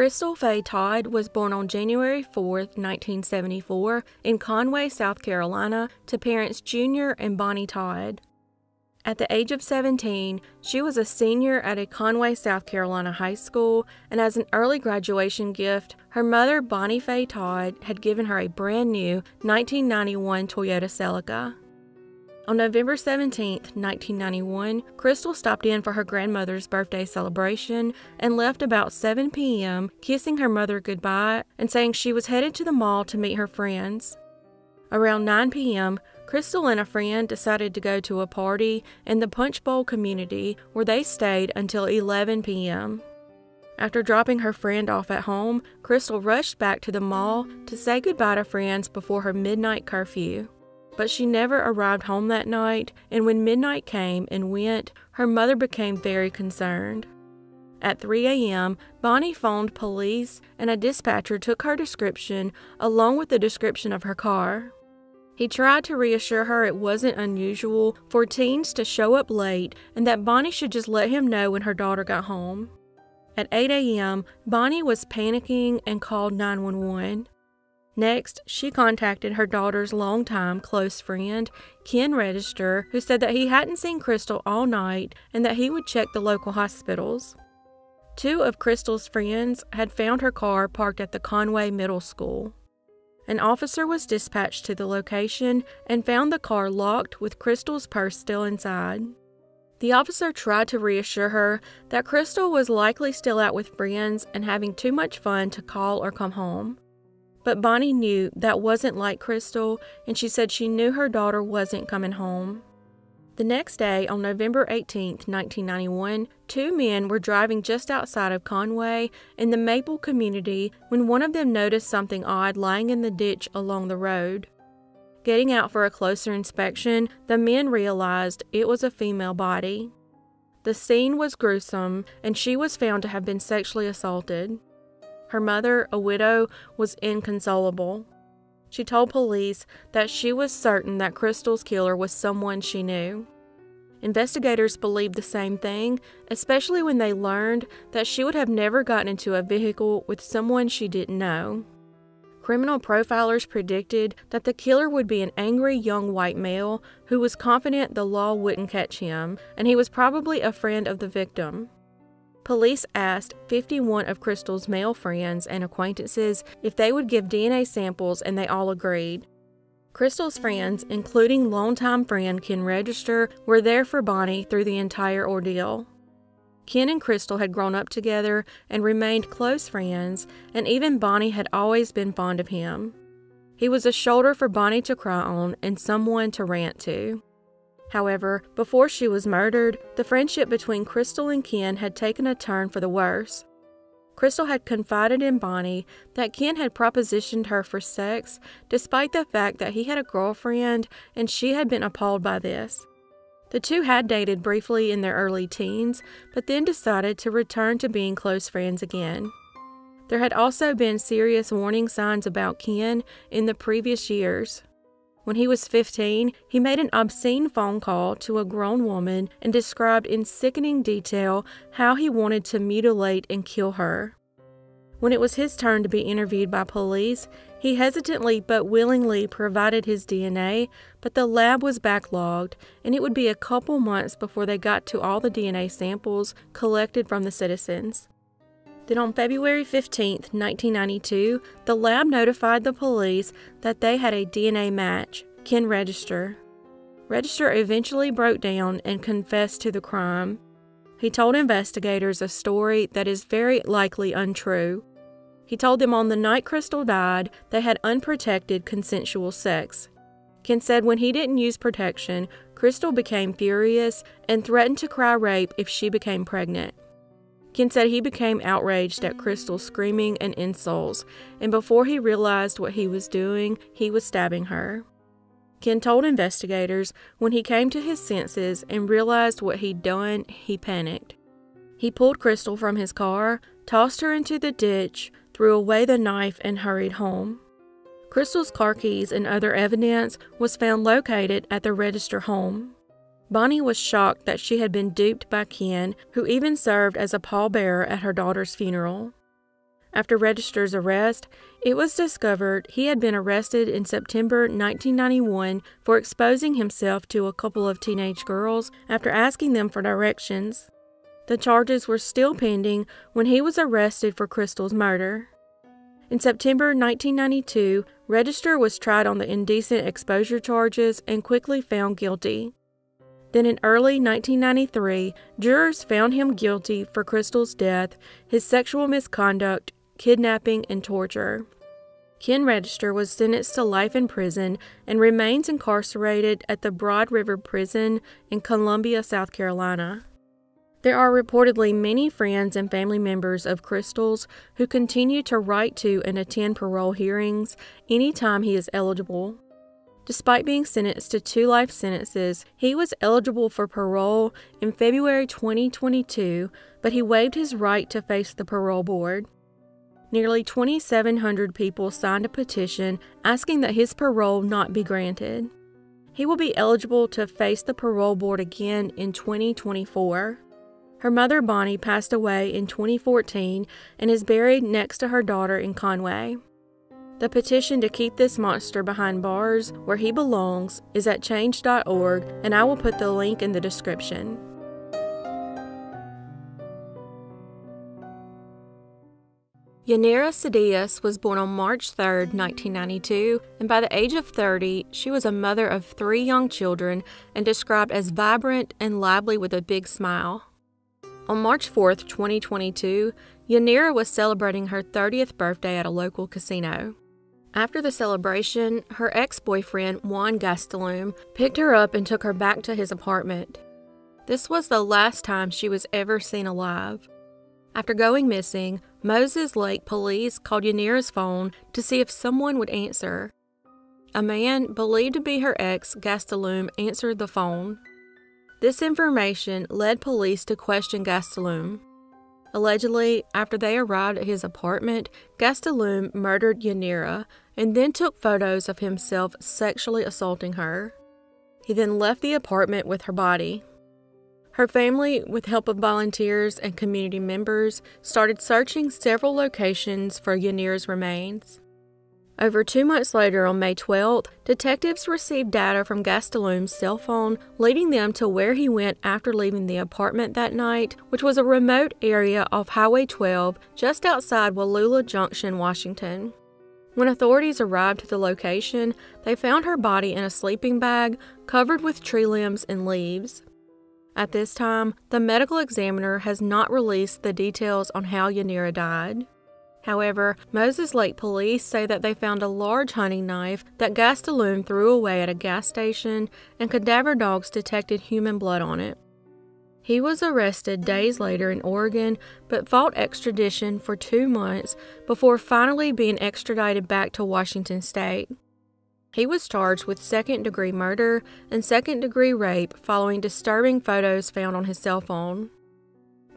Crystal Faye Todd was born on January 4, 1974, in Conway, South Carolina, to parents Junior and Bonnie Todd. At the age of 17, she was a senior at a Conway, South Carolina high school, and as an early graduation gift, her mother, Bonnie Faye Todd, had given her a brand new 1991 Toyota Celica. On November 17, 1991, Crystal stopped in for her grandmother's birthday celebration and left about 7 p.m., kissing her mother goodbye and saying she was headed to the mall to meet her friends. Around 9 p.m., Crystal and a friend decided to go to a party in the Punch Bowl community where they stayed until 11 p.m. After dropping her friend off at home, Crystal rushed back to the mall to say goodbye to friends before her midnight curfew but she never arrived home that night, and when midnight came and went, her mother became very concerned. At 3 a.m., Bonnie phoned police, and a dispatcher took her description along with the description of her car. He tried to reassure her it wasn't unusual for teens to show up late and that Bonnie should just let him know when her daughter got home. At 8 a.m., Bonnie was panicking and called 911. Next, she contacted her daughter's longtime close friend, Ken Register, who said that he hadn't seen Crystal all night and that he would check the local hospitals. Two of Crystal's friends had found her car parked at the Conway Middle School. An officer was dispatched to the location and found the car locked with Crystal's purse still inside. The officer tried to reassure her that Crystal was likely still out with friends and having too much fun to call or come home. But Bonnie knew that wasn't like Crystal, and she said she knew her daughter wasn't coming home. The next day, on November 18, 1991, two men were driving just outside of Conway in the Maple community when one of them noticed something odd lying in the ditch along the road. Getting out for a closer inspection, the men realized it was a female body. The scene was gruesome, and she was found to have been sexually assaulted. Her mother, a widow, was inconsolable. She told police that she was certain that Crystal's killer was someone she knew. Investigators believed the same thing, especially when they learned that she would have never gotten into a vehicle with someone she didn't know. Criminal profilers predicted that the killer would be an angry young white male who was confident the law wouldn't catch him, and he was probably a friend of the victim. Police asked 51 of Crystal's male friends and acquaintances if they would give DNA samples, and they all agreed. Crystal's friends, including longtime friend Ken Register, were there for Bonnie through the entire ordeal. Ken and Crystal had grown up together and remained close friends, and even Bonnie had always been fond of him. He was a shoulder for Bonnie to cry on and someone to rant to. However, before she was murdered, the friendship between Crystal and Ken had taken a turn for the worse. Crystal had confided in Bonnie that Ken had propositioned her for sex, despite the fact that he had a girlfriend and she had been appalled by this. The two had dated briefly in their early teens, but then decided to return to being close friends again. There had also been serious warning signs about Ken in the previous years. When he was 15, he made an obscene phone call to a grown woman and described in sickening detail how he wanted to mutilate and kill her. When it was his turn to be interviewed by police, he hesitantly but willingly provided his DNA, but the lab was backlogged, and it would be a couple months before they got to all the DNA samples collected from the citizens. Then on February 15, 1992, the lab notified the police that they had a DNA match, Ken Register. Register eventually broke down and confessed to the crime. He told investigators a story that is very likely untrue. He told them on the night Crystal died, they had unprotected consensual sex. Ken said when he didn't use protection, Crystal became furious and threatened to cry rape if she became pregnant. Ken said he became outraged at Crystal's screaming and insults, and before he realized what he was doing, he was stabbing her. Ken told investigators when he came to his senses and realized what he'd done, he panicked. He pulled Crystal from his car, tossed her into the ditch, threw away the knife, and hurried home. Crystal's car keys and other evidence was found located at the Register home. Bonnie was shocked that she had been duped by Ken, who even served as a pallbearer at her daughter's funeral. after Register's arrest, it was discovered he had been arrested in September 1991 for exposing himself to a couple of teenage girls after asking them for directions. The charges were still pending when he was arrested for Crystal's murder. In September 1992, Register was tried on the indecent exposure charges and quickly found guilty. Then in early 1993, jurors found him guilty for Crystal's death, his sexual misconduct, kidnapping, and torture. Ken Register was sentenced to life in prison and remains incarcerated at the Broad River Prison in Columbia, South Carolina. There are reportedly many friends and family members of Crystal's who continue to write to and attend parole hearings anytime he is eligible. Despite being sentenced to two life sentences, he was eligible for parole in February 2022, but he waived his right to face the parole board. Nearly 2,700 people signed a petition asking that his parole not be granted. He will be eligible to face the parole board again in 2024. Her mother, Bonnie, passed away in 2014 and is buried next to her daughter in Conway. The petition to keep this monster behind bars where he belongs is at change.org, and I will put the link in the description. Yanira Cedillos was born on March 3, 1992, and by the age of 30, she was a mother of three young children and described as vibrant and lively with a big smile. On March 4, 2022, Yanira was celebrating her 30th birthday at a local casino. After the celebration, her ex boyfriend, Juan Gastelum, picked her up and took her back to his apartment. This was the last time she was ever seen alive. After going missing, Moses Lake police called Yanira's phone to see if someone would answer. A man believed to be her ex, Gastelum, answered the phone. This information led police to question Gastelum. Allegedly, after they arrived at his apartment, Gastelum murdered Yanira and then took photos of himself sexually assaulting her. He then left the apartment with her body. Her family, with help of volunteers and community members, started searching several locations for Yanira's remains. Over two months later, on May 12th, detectives received data from Gastelum's cell phone leading them to where he went after leaving the apartment that night, which was a remote area off Highway 12 just outside Wallula Junction, Washington. When authorities arrived at the location, they found her body in a sleeping bag covered with tree limbs and leaves. At this time, the medical examiner has not released the details on how Yanira died. However, Moses Lake police say that they found a large hunting knife that Gastelum threw away at a gas station, and cadaver dogs detected human blood on it. He was arrested days later in Oregon but fought extradition for two months before finally being extradited back to Washington state. He was charged with second degree murder and second degree rape following disturbing photos found on his cell phone.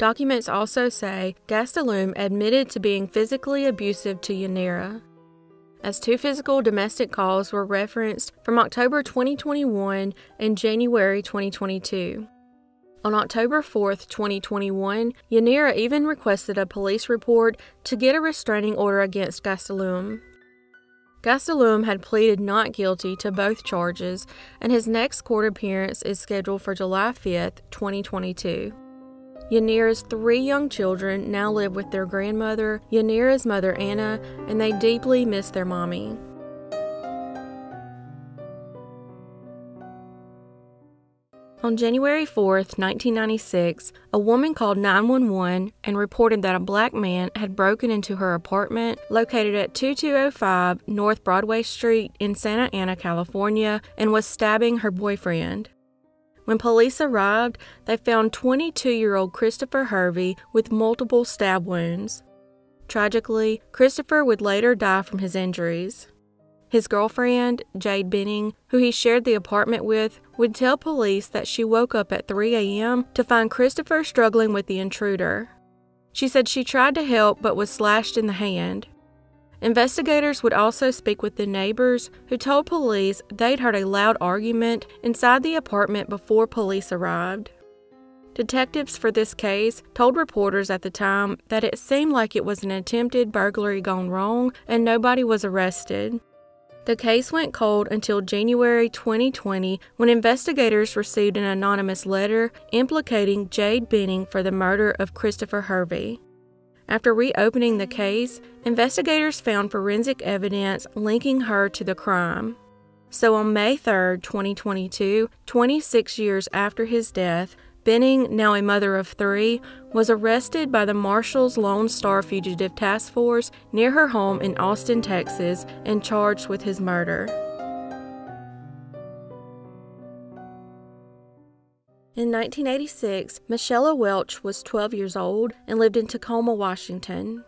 Documents also say Gastelum admitted to being physically abusive to Yanira. As two physical domestic calls were referenced from October 2021 and January 2022. On October 4, 2021, Yanira even requested a police report to get a restraining order against Gastelum. Gastelum had pleaded not guilty to both charges, and his next court appearance is scheduled for July 5, 2022. Yanira's three young children now live with their grandmother, Yanira's mother Anna, and they deeply miss their mommy. On January 4, 1996, a woman called 911 and reported that a black man had broken into her apartment located at 2205 North Broadway Street in Santa Ana, California, and was stabbing her boyfriend. When police arrived, they found 22 year old Christopher Hervey with multiple stab wounds. Tragically, Christopher would later die from his injuries. His girlfriend, Jade Benning, who he shared the apartment with, would tell police that she woke up at 3 a.m. to find Christopher struggling with the intruder. She said she tried to help but was slashed in the hand. Investigators would also speak with the neighbors who told police they'd heard a loud argument inside the apartment before police arrived. Detectives for this case told reporters at the time that it seemed like it was an attempted burglary gone wrong and nobody was arrested. The case went cold until January 2020 when investigators received an anonymous letter implicating Jade Benning for the murder of Christopher Hervey. After reopening the case, investigators found forensic evidence linking her to the crime. So on May 3, 2022, 26 years after his death, Benning, now a mother of three, was arrested by the Marshals Lone Star Fugitive Task Force near her home in Austin, Texas, and charged with his murder. In 1986, Michelle Welch was 12 years old and lived in Tacoma, Washington.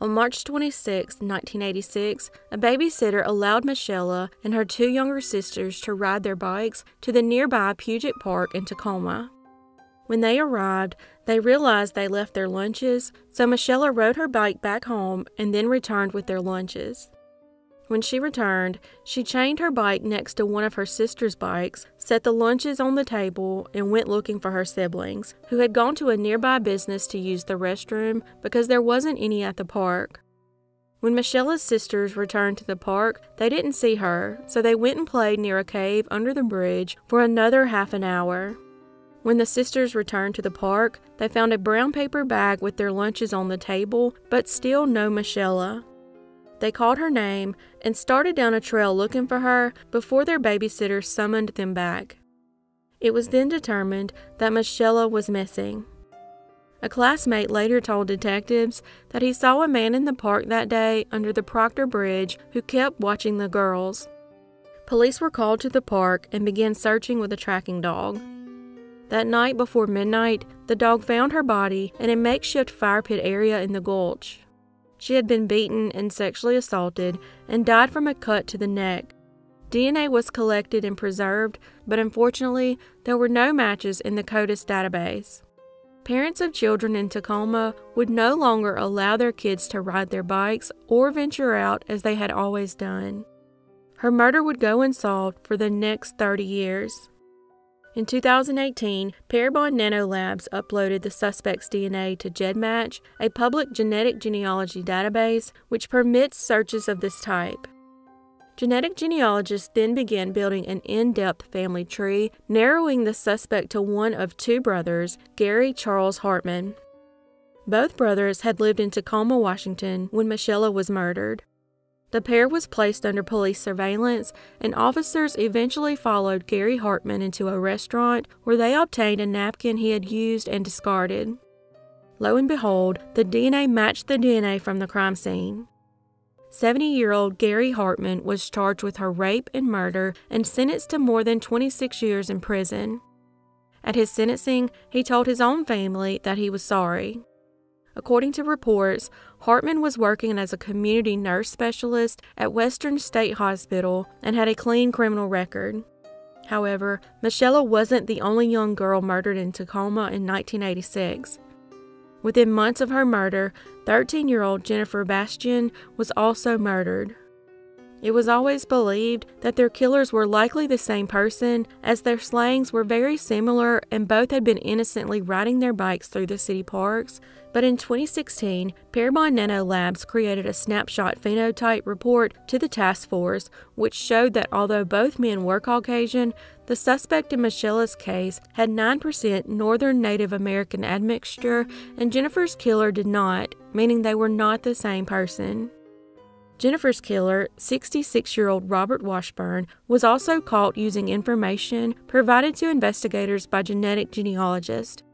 On March 26, 1986, a babysitter allowed Michelle and her two younger sisters to ride their bikes to the nearby Puget Park in Tacoma. When they arrived, they realized they left their lunches, so Michelle rode her bike back home and then returned with their lunches. When she returned, she chained her bike next to one of her sister's bikes, set the lunches on the table, and went looking for her siblings, who had gone to a nearby business to use the restroom because there wasn't any at the park. When Michelle's sisters returned to the park, they didn't see her, so they went and played near a cave under the bridge for another half an hour. When the sisters returned to the park, they found a brown paper bag with their lunches on the table, but still no Michelle. They called her name and started down a trail looking for her before their babysitter summoned them back. It was then determined that Michelle was missing. A classmate later told detectives that he saw a man in the park that day under the Proctor Bridge who kept watching the girls. Police were called to the park and began searching with a tracking dog. That night before midnight, the dog found her body in a makeshift fire pit area in the gulch. She had been beaten and sexually assaulted and died from a cut to the neck. DNA was collected and preserved, but unfortunately, there were no matches in the CODIS database. Parents of children in Tacoma would no longer allow their kids to ride their bikes or venture out as they had always done. Her murder would go unsolved for the next 30 years. In 2018, Parabon Nanolabs uploaded the suspect's DNA to GEDmatch, a public genetic genealogy database which permits searches of this type. Genetic genealogists then began building an in depth family tree, narrowing the suspect to one of two brothers, Gary Charles Hartman. Both brothers had lived in Tacoma, Washington when Michelle was murdered. The pair was placed under police surveillance, and officers eventually followed Gary Hartman into a restaurant where they obtained a napkin he had used and discarded. Lo and behold, the DNA matched the DNA from the crime scene. 70 year old Gary Hartman was charged with her rape and murder and sentenced to more than 26 years in prison. At his sentencing, he told his own family that he was sorry. According to reports, Hartman was working as a community nurse specialist at Western State Hospital and had a clean criminal record. However, Michelle wasn't the only young girl murdered in Tacoma in 1986. Within months of her murder, 13 year old Jennifer Bastian was also murdered. It was always believed that their killers were likely the same person, as their slayings were very similar and both had been innocently riding their bikes through the city parks, but in 2016, Parabon Nanolabs created a snapshot phenotype report to the task force, which showed that although both men were Caucasian, the suspect in Michelle's case had 9% Northern Native American admixture, and Jennifer's killer did not, meaning they were not the same person. Jennifer's killer, 66 year old Robert Washburn, was also caught using information provided to investigators by genetic genealogists.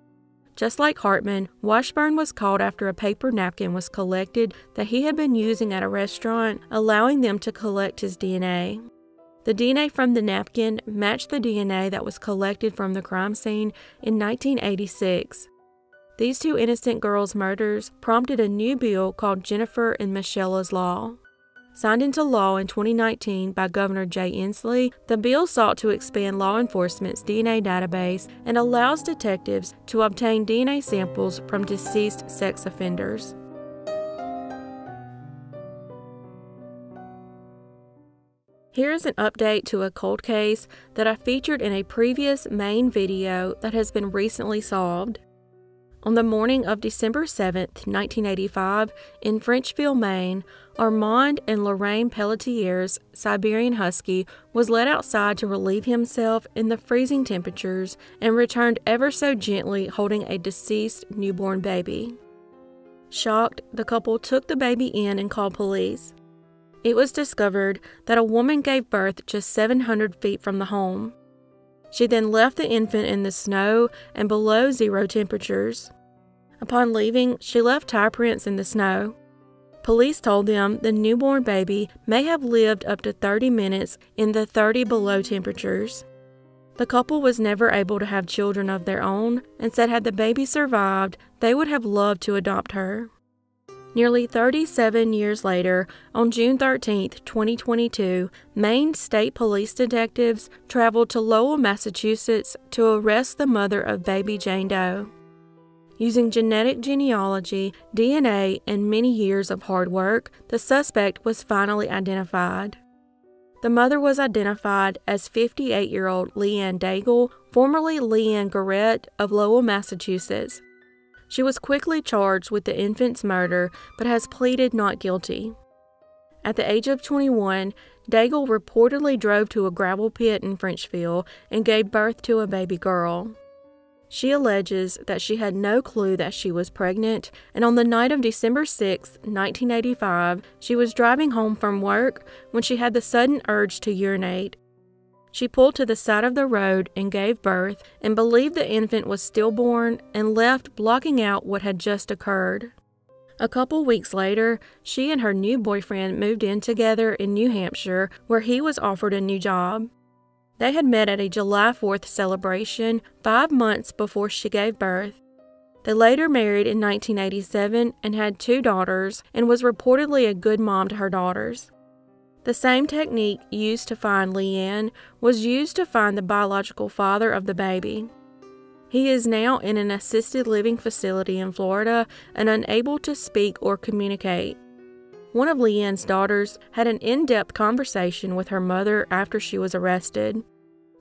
Just like Hartman, Washburn was caught after a paper napkin was collected that he had been using at a restaurant, allowing them to collect his DNA. The DNA from the napkin matched the DNA that was collected from the crime scene in 1986. These two innocent girls' murders prompted a new bill called Jennifer and Michelle's Law. Signed into law in 2019 by Governor Jay Inslee, the bill sought to expand law enforcement's DNA database and allows detectives to obtain DNA samples from deceased sex offenders. Here is an update to a cold case that I featured in a previous main video that has been recently solved. On the morning of December 7, 1985, in Frenchville, Maine, Armand and Lorraine Pelletier's Siberian Husky was let outside to relieve himself in the freezing temperatures and returned ever so gently holding a deceased newborn baby. Shocked, the couple took the baby in and called police. It was discovered that a woman gave birth just 700 feet from the home. She then left the infant in the snow and below zero temperatures. Upon leaving, she left tire prints in the snow. Police told them the newborn baby may have lived up to 30 minutes in the 30 below temperatures. The couple was never able to have children of their own and said had the baby survived, they would have loved to adopt her. Nearly 37 years later, on June 13, 2022, Maine State Police detectives traveled to Lowell, Massachusetts to arrest the mother of baby Jane Doe. Using genetic genealogy, DNA, and many years of hard work, the suspect was finally identified. The mother was identified as 58 year old Leanne Daigle, formerly Leanne Garrett of Lowell, Massachusetts. She was quickly charged with the infant's murder but has pleaded not guilty. At the age of 21, Daigle reportedly drove to a gravel pit in Frenchville and gave birth to a baby girl. She alleges that she had no clue that she was pregnant, and on the night of December 6, 1985, she was driving home from work when she had the sudden urge to urinate. She pulled to the side of the road and gave birth and believed the infant was stillborn and left, blocking out what had just occurred. A couple weeks later, she and her new boyfriend moved in together in New Hampshire, where he was offered a new job. They had met at a July 4th celebration five months before she gave birth. They later married in 1987 and had two daughters and was reportedly a good mom to her daughters. The same technique used to find Leanne was used to find the biological father of the baby. He is now in an assisted living facility in Florida and unable to speak or communicate. One of Leanne's daughters had an in depth conversation with her mother after she was arrested.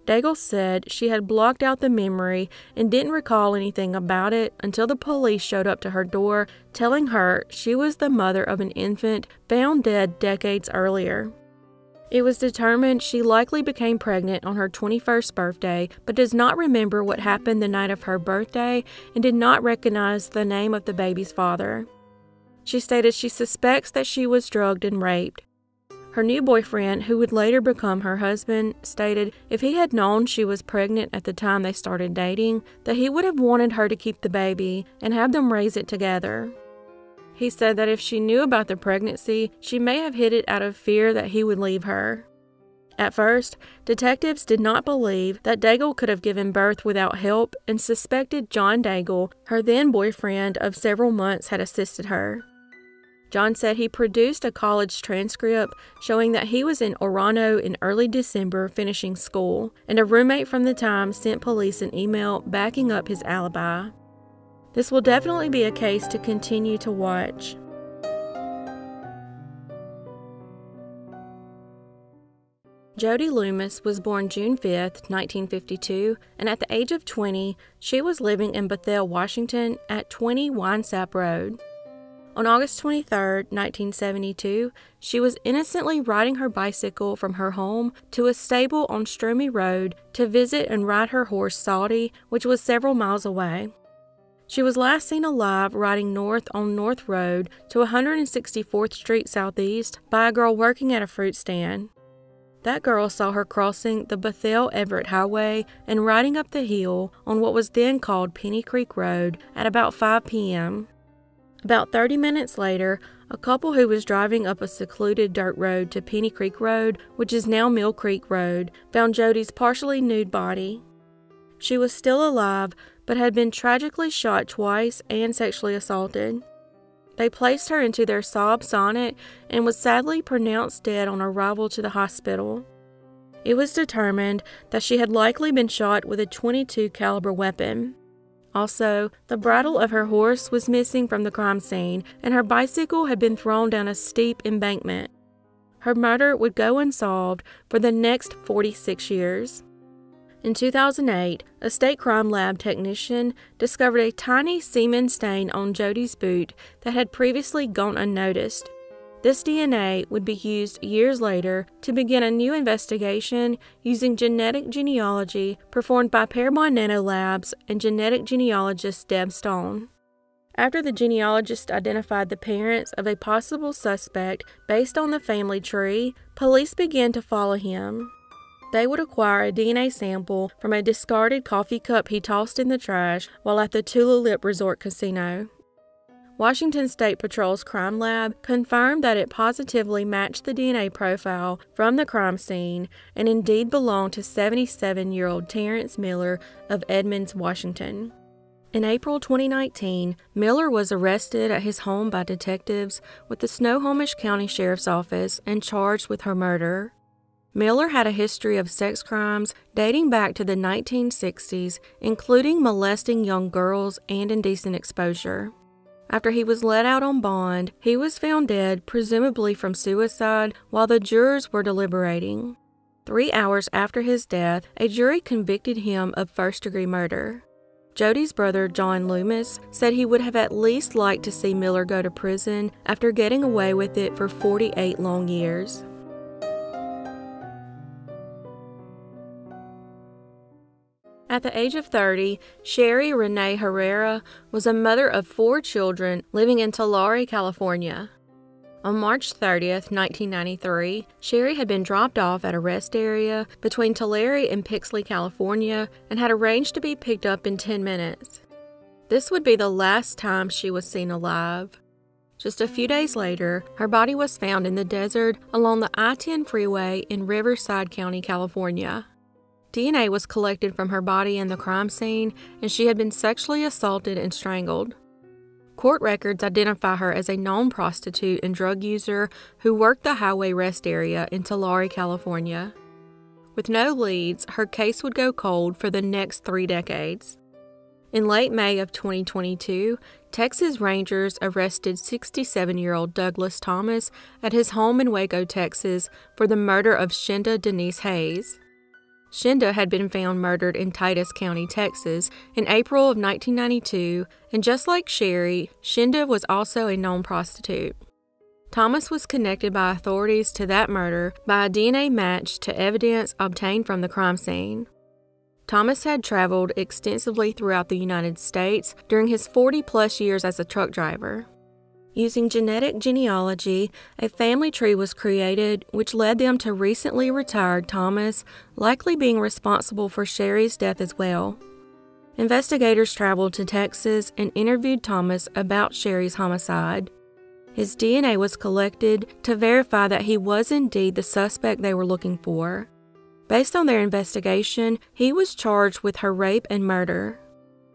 Daigle said she had blocked out the memory and didn't recall anything about it until the police showed up to her door telling her she was the mother of an infant found dead decades earlier. It was determined she likely became pregnant on her 21st birthday, but does not remember what happened the night of her birthday and did not recognize the name of the baby's father. She stated she suspects that she was drugged and raped. Her new boyfriend, who would later become her husband, stated if he had known she was pregnant at the time they started dating, that he would have wanted her to keep the baby and have them raise it together. He said that if she knew about the pregnancy, she may have hid it out of fear that he would leave her. At first, detectives did not believe that Daigle could have given birth without help and suspected John Daigle, her then boyfriend of several months, had assisted her. John said he produced a college transcript showing that he was in Orono in early December finishing school, and a roommate from the time sent police an email backing up his alibi. This will definitely be a case to continue to watch. Jody Loomis was born June 5, 1952, and at the age of 20, she was living in Bothell, Washington at 20 Winesap Road. On August 23, 1972, she was innocently riding her bicycle from her home to a stable on Strumme Road to visit and ride her horse Salty, which was several miles away. She was last seen alive riding north on North Road to 164th Street Southeast by a girl working at a fruit stand. That girl saw her crossing the Bothell Everett Highway and riding up the hill on what was then called Penny Creek Road at about 5 p.m. About 30 minutes later, a couple who was driving up a secluded dirt road to Penny Creek Road, which is now Mill Creek Road, found Jody's partially nude body. She was still alive, but had been tragically shot twice and sexually assaulted. They placed her into their Saab Sonett and was sadly pronounced dead on arrival to the hospital. It was determined that she had likely been shot with a 22 caliber weapon. Also, the bridle of her horse was missing from the crime scene and her bicycle had been thrown down a steep embankment. her murder would go unsolved for the next 46 years. In 2008, a state crime lab technician discovered a tiny semen stain on Jody's boot that had previously gone unnoticed. This DNA would be used years later to begin a new investigation using genetic genealogy performed by Parabon Nanolabs and genetic genealogist Deb Stone. After the genealogist identified the parents of a possible suspect based on the family tree, police began to follow him. They would acquire a DNA sample from a discarded coffee cup he tossed in the trash while at the Tulalip Resort Casino. Washington State Patrol's crime lab confirmed that it positively matched the DNA profile from the crime scene and indeed belonged to 77 year old Terrence Miller of Edmonds, Washington. In April 2019, Miller was arrested at his home by detectives with the Snohomish County Sheriff's Office and charged with her murder. Miller had a history of sex crimes dating back to the 1960s, including molesting young girls and indecent exposure. After he was let out on bond, he was found dead, presumably from suicide, while the jurors were deliberating. Three hours after his death, a jury convicted him of first degree murder. Jody's brother, John Loomis, said he would have at least liked to see Miller go to prison after getting away with it for 48 long years. At the age of 30, Sherri Renee Herrera was a mother of four children living in Tulare, California. On March 30th, 1993, Sherri had been dropped off at a rest area between Tulare and Pixley, California, and had arranged to be picked up in 10 minutes. This would be the last time she was seen alive. Just a few days later, her body was found in the desert along the I 10 freeway in Riverside County, California. DNA was collected from her body in the crime scene, and she had been sexually assaulted and strangled. Court records identify her as a known prostitute and drug user who worked the highway rest area in Tulare, California. With no leads, her case would go cold for the next three decades. In late May of 2022, Texas Rangers arrested 67 year old Douglas Thomas at his home in Waco, Texas, for the murder of Shinda Denise Hayes. Shinda had been found murdered in Titus County, Texas, in April of 1992, and just like Sherri, Shinda was also a known prostitute. Thomas was connected by authorities to that murder by a DNA match to evidence obtained from the crime scene. Thomas had traveled extensively throughout the United States during his 40 plus years as a truck driver. Using genetic genealogy, a family tree was created which led them to recently retired Thomas, likely being responsible for Sherri's death as well. Investigators traveled to Texas and interviewed Thomas about Sherri's homicide. His DNA was collected to verify that he was indeed the suspect they were looking for. Based on their investigation, he was charged with her rape and murder.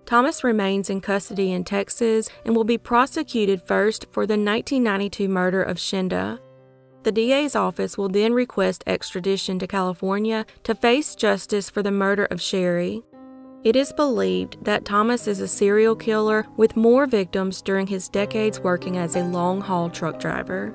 Thomas remains in custody in Texas and will be prosecuted first for the 1992 murder of Shinda. The DA's office will then request extradition to California to face justice for the murder of Sherri. It is believed that Thomas is a serial killer with more victims during his decades working as a long haul truck driver.